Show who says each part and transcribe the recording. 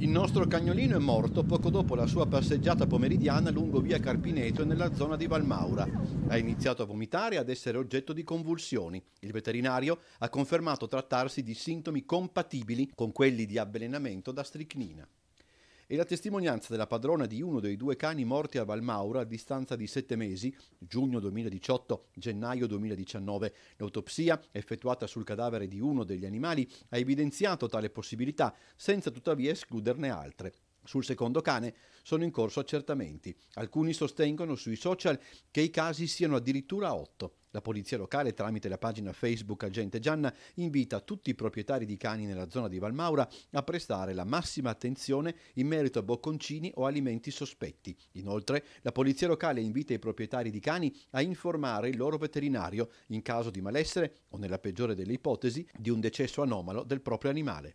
Speaker 1: Il nostro cagnolino è morto poco dopo la sua passeggiata pomeridiana lungo via Carpineto e nella zona di Valmaura. Ha iniziato a vomitare e ad essere oggetto di convulsioni. Il veterinario ha confermato trattarsi di sintomi compatibili con quelli di avvelenamento da stricnina e la testimonianza della padrona di uno dei due cani morti a Valmaura a distanza di sette mesi, giugno 2018, gennaio 2019. L'autopsia effettuata sul cadavere di uno degli animali ha evidenziato tale possibilità, senza tuttavia escluderne altre. Sul secondo cane sono in corso accertamenti. Alcuni sostengono sui social che i casi siano addirittura otto. La polizia locale, tramite la pagina Facebook Agente Gianna, invita tutti i proprietari di cani nella zona di Valmaura a prestare la massima attenzione in merito a bocconcini o alimenti sospetti. Inoltre, la polizia locale invita i proprietari di cani a informare il loro veterinario in caso di malessere o, nella peggiore delle ipotesi, di un decesso anomalo del proprio animale.